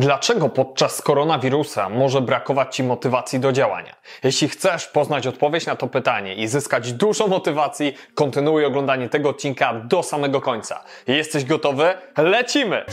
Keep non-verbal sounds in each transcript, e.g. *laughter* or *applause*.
Dlaczego podczas koronawirusa może brakować Ci motywacji do działania? Jeśli chcesz poznać odpowiedź na to pytanie i zyskać dużo motywacji, kontynuuj oglądanie tego odcinka do samego końca. Jesteś gotowy? Lecimy!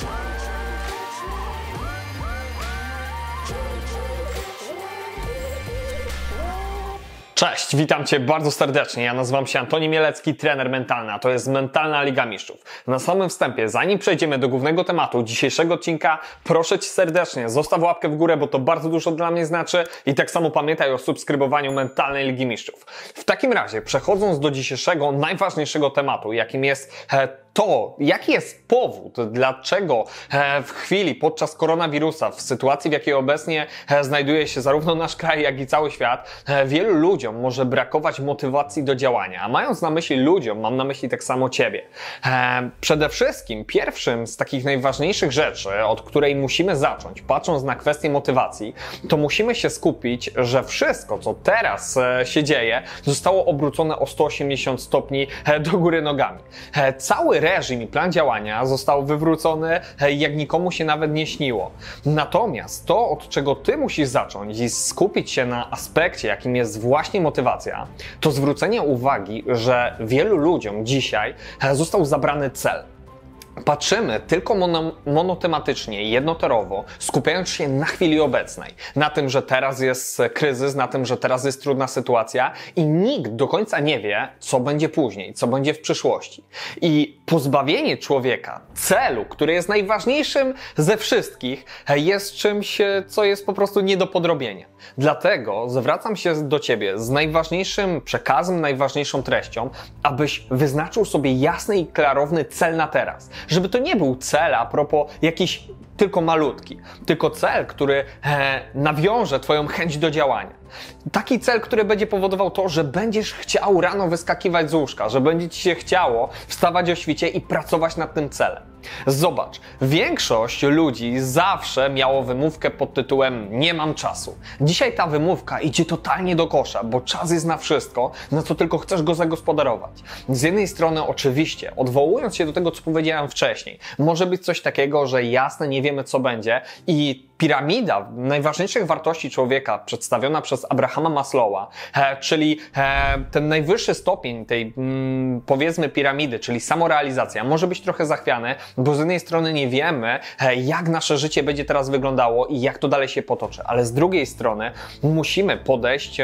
Cześć, witam Cię bardzo serdecznie. Ja nazywam się Antoni Mielecki, trener mentalny, a to jest Mentalna Liga Mistrzów. Na samym wstępie, zanim przejdziemy do głównego tematu dzisiejszego odcinka, proszę Cię serdecznie, zostaw łapkę w górę, bo to bardzo dużo dla mnie znaczy i tak samo pamiętaj o subskrybowaniu Mentalnej Ligi Mistrzów. W takim razie, przechodząc do dzisiejszego, najważniejszego tematu, jakim jest e, to, jaki jest powód, dlaczego e, w chwili podczas koronawirusa, w sytuacji, w jakiej obecnie e, znajduje się zarówno nasz kraj, jak i cały świat, wielu ludziom może brakować motywacji do działania. A mając na myśli ludziom, mam na myśli tak samo ciebie. E, przede wszystkim pierwszym z takich najważniejszych rzeczy, od której musimy zacząć, patrząc na kwestię motywacji, to musimy się skupić, że wszystko, co teraz e, się dzieje, zostało obrócone o 180 stopni e, do góry nogami. E, cały reżim i plan działania został wywrócony, jak nikomu się nawet nie śniło. Natomiast to, od czego ty musisz zacząć i skupić się na aspekcie, jakim jest właśnie właśnie motywacja, to zwrócenie uwagi, że wielu ludziom dzisiaj e, został zabrany cel patrzymy tylko mono, monotematycznie, jednotorowo, skupiając się na chwili obecnej, na tym, że teraz jest kryzys, na tym, że teraz jest trudna sytuacja i nikt do końca nie wie, co będzie później, co będzie w przyszłości. I pozbawienie człowieka celu, który jest najważniejszym ze wszystkich, jest czymś, co jest po prostu nie do podrobienia. Dlatego zwracam się do Ciebie z najważniejszym przekazem, najważniejszą treścią, abyś wyznaczył sobie jasny i klarowny cel na teraz żeby to nie był cel a propos jakiś tylko malutki, tylko cel, który e, nawiąże Twoją chęć do działania. Taki cel, który będzie powodował to, że będziesz chciał rano wyskakiwać z łóżka, że będzie Ci się chciało wstawać o świcie i pracować nad tym celem. Zobacz, większość ludzi zawsze miało wymówkę pod tytułem nie mam czasu. Dzisiaj ta wymówka idzie totalnie do kosza, bo czas jest na wszystko, na co tylko chcesz go zagospodarować. Z jednej strony oczywiście, odwołując się do tego, co powiedziałem wcześniej, może być coś takiego, że jasne, nie wiemy co będzie i piramida najważniejszych wartości człowieka przedstawiona przez Abrahama Maslowa, e, czyli e, ten najwyższy stopień tej mm, powiedzmy piramidy, czyli samorealizacja, może być trochę zachwiany, bo z jednej strony nie wiemy, e, jak nasze życie będzie teraz wyglądało i jak to dalej się potoczy, ale z drugiej strony musimy podejść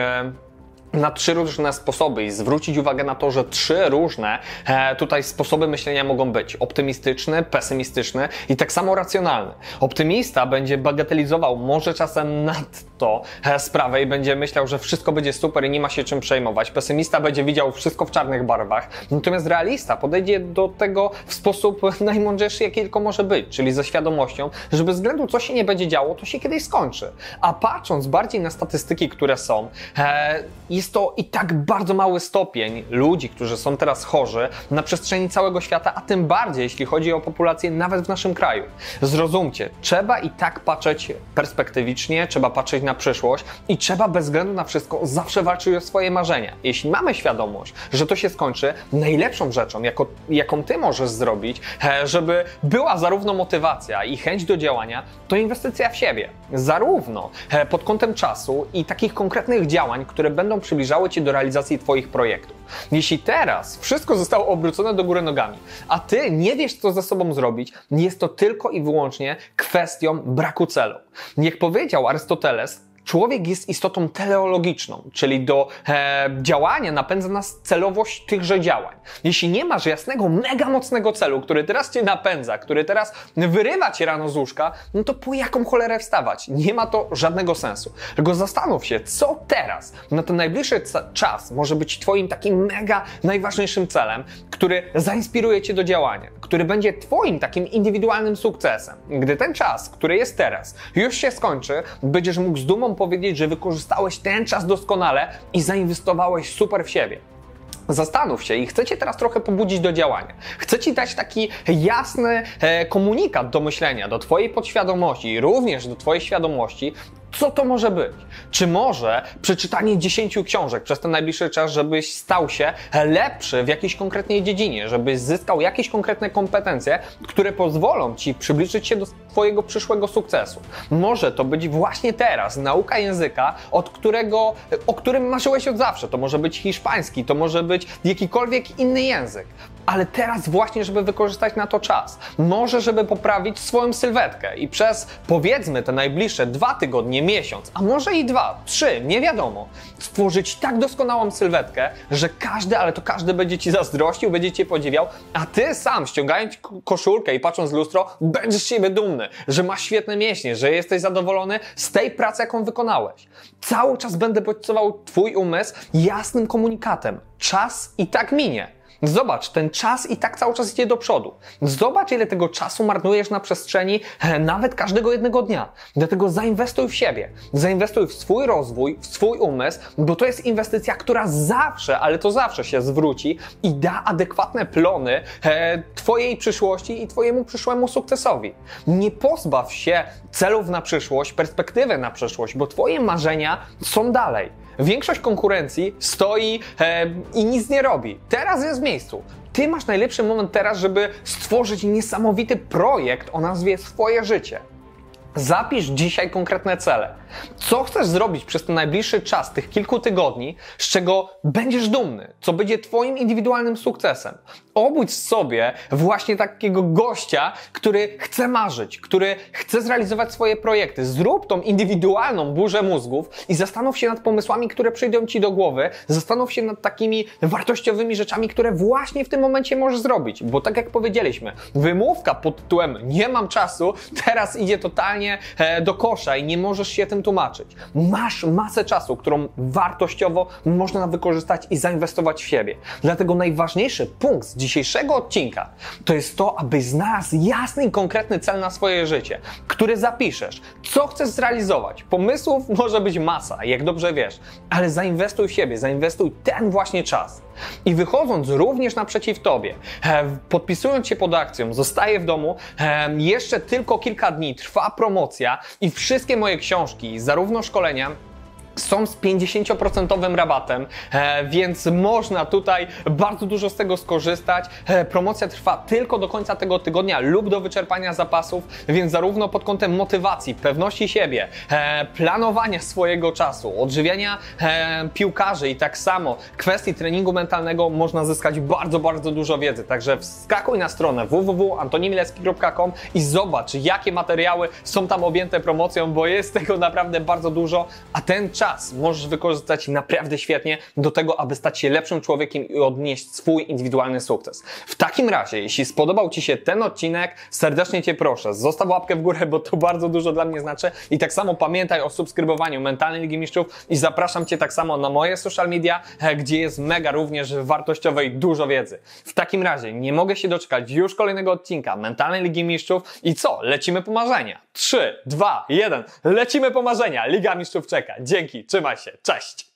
na trzy różne sposoby i zwrócić uwagę na to, że trzy różne e, tutaj sposoby myślenia mogą być. Optymistyczny, pesymistyczny i tak samo racjonalny. Optymista będzie bagatelizował może czasem nadto e, sprawę i będzie myślał, że wszystko będzie super i nie ma się czym przejmować. Pesymista będzie widział wszystko w czarnych barwach. Natomiast realista podejdzie do tego w sposób *laughs* najmądrzejszy, jaki tylko może być, czyli ze świadomością, że bez względu co się nie będzie działo, to się kiedyś skończy. A patrząc bardziej na statystyki, które są, e, jest to i tak bardzo mały stopień ludzi, którzy są teraz chorzy na przestrzeni całego świata, a tym bardziej jeśli chodzi o populację nawet w naszym kraju. Zrozumcie, trzeba i tak patrzeć perspektywicznie, trzeba patrzeć na przyszłość i trzeba bez względu na wszystko zawsze walczyć o swoje marzenia. Jeśli mamy świadomość, że to się skończy, najlepszą rzeczą, jako, jaką ty możesz zrobić, żeby była zarówno motywacja i chęć do działania, to inwestycja w siebie. Zarówno pod kątem czasu i takich konkretnych działań, które będą przy przybliżały Cię do realizacji Twoich projektów. Jeśli teraz wszystko zostało obrócone do góry nogami, a Ty nie wiesz, co ze sobą zrobić, jest to tylko i wyłącznie kwestią braku celu. Jak powiedział Arystoteles, Człowiek jest istotą teleologiczną, czyli do e, działania napędza nas celowość tychże działań. Jeśli nie masz jasnego, mega mocnego celu, który teraz cię napędza, który teraz wyrywa cię rano z łóżka, no to po jaką cholerę wstawać? Nie ma to żadnego sensu. Tylko zastanów się, co teraz, na ten najbliższy czas może być twoim takim mega najważniejszym celem, który zainspiruje cię do działania, który będzie twoim takim indywidualnym sukcesem. Gdy ten czas, który jest teraz, już się skończy, będziesz mógł z dumą powiedzieć, że wykorzystałeś ten czas doskonale i zainwestowałeś super w siebie. Zastanów się i chcę Cię teraz trochę pobudzić do działania. Chcę Ci dać taki jasny e, komunikat do myślenia, do Twojej podświadomości również do Twojej świadomości, Co to może być? Czy może przeczytanie 10 książek przez ten najbliższy czas, żebyś stał się lepszy w jakiejś konkretnej dziedzinie, żebyś zyskał jakieś konkretne kompetencje, które pozwolą ci przybliżyć się do Twojego przyszłego sukcesu? Może to być właśnie teraz nauka języka, od którego, o którym marzyłeś od zawsze. To może być hiszpański, to może być jakikolwiek inny język ale teraz właśnie, żeby wykorzystać na to czas. Może, żeby poprawić swoją sylwetkę i przez powiedzmy te najbliższe dwa tygodnie, miesiąc, a może i dwa, trzy, nie wiadomo, stworzyć tak doskonałą sylwetkę, że każdy, ale to każdy będzie ci zazdrościł, będzie cię podziwiał, a ty sam ściągając koszulkę i patrząc w lustro, będziesz z siebie dumny, że masz świetne mięśnie, że jesteś zadowolony z tej pracy, jaką wykonałeś. Cały czas będę bodźcował twój umysł jasnym komunikatem. Czas i tak minie. Zobacz, ten czas i tak cały czas idzie do przodu. Zobacz, ile tego czasu marnujesz na przestrzeni e, nawet każdego jednego dnia. Dlatego zainwestuj w siebie. Zainwestuj w swój rozwój, w swój umysł, bo to jest inwestycja, która zawsze, ale to zawsze się zwróci i da adekwatne plony e, Twojej przyszłości i Twojemu przyszłemu sukcesowi. Nie pozbaw się celów na przyszłość, perspektywy na przyszłość, bo Twoje marzenia są dalej. Większość konkurencji stoi e, i nic nie robi. Teraz jest w miejscu. Ty masz najlepszy moment teraz, żeby stworzyć niesamowity projekt o nazwie Swoje życie. Zapisz dzisiaj konkretne cele. Co chcesz zrobić przez ten najbliższy czas, tych kilku tygodni, z czego będziesz dumny, co będzie Twoim indywidualnym sukcesem? Obudź sobie właśnie takiego gościa, który chce marzyć, który chce zrealizować swoje projekty. Zrób tą indywidualną burzę mózgów i zastanów się nad pomysłami, które przyjdą Ci do głowy. Zastanów się nad takimi wartościowymi rzeczami, które właśnie w tym momencie możesz zrobić. Bo tak jak powiedzieliśmy, wymówka pod tytułem nie mam czasu, *laughs* teraz idzie totalnie e, do kosza i nie możesz się tym tłumaczyć. Masz masę czasu, którą wartościowo można wykorzystać i zainwestować w siebie. Dlatego najważniejszy punkt z dzisiejszego odcinka to jest to, abyś znalazł jasny i konkretny cel na swoje życie, który zapiszesz. Co chcesz zrealizować? Pomysłów może być masa, jak dobrze wiesz, ale zainwestuj w siebie, zainwestuj ten właśnie czas. I wychodząc również naprzeciw Tobie, podpisując się pod akcją, zostaję w domu, jeszcze tylko kilka dni trwa promocja i wszystkie moje książki, zarówno szkolenia, są z 50% rabatem, e, więc można tutaj bardzo dużo z tego skorzystać. E, promocja trwa tylko do końca tego tygodnia lub do wyczerpania zapasów, więc zarówno pod kątem motywacji, pewności siebie, e, planowania swojego czasu, odżywiania piłkarzy i tak samo kwestii treningu mentalnego można zyskać bardzo, bardzo dużo wiedzy. Także wskakuj na stronę www.antonimilecki.com i zobacz, jakie materiały są tam objęte promocją, bo jest tego naprawdę bardzo dużo, a ten czas czas możesz wykorzystać naprawdę świetnie do tego, aby stać się lepszym człowiekiem i odnieść swój indywidualny sukces. W takim razie, jeśli spodobał Ci się ten odcinek, serdecznie Cię proszę, zostaw łapkę w górę, bo to bardzo dużo dla mnie znaczy i tak samo pamiętaj o subskrybowaniu Mentalnej Ligi Mistrzów i zapraszam Cię tak samo na moje social media, e, gdzie jest mega również wartościowej dużo wiedzy. W takim razie nie mogę się doczekać już kolejnego odcinka Mentalnej Ligi Mistrzów i co? Lecimy po marzenia. 3, 2, 1, lecimy po marzenia. Liga Mistrzów czeka. Dzięki. Trzymaj się. Cześć!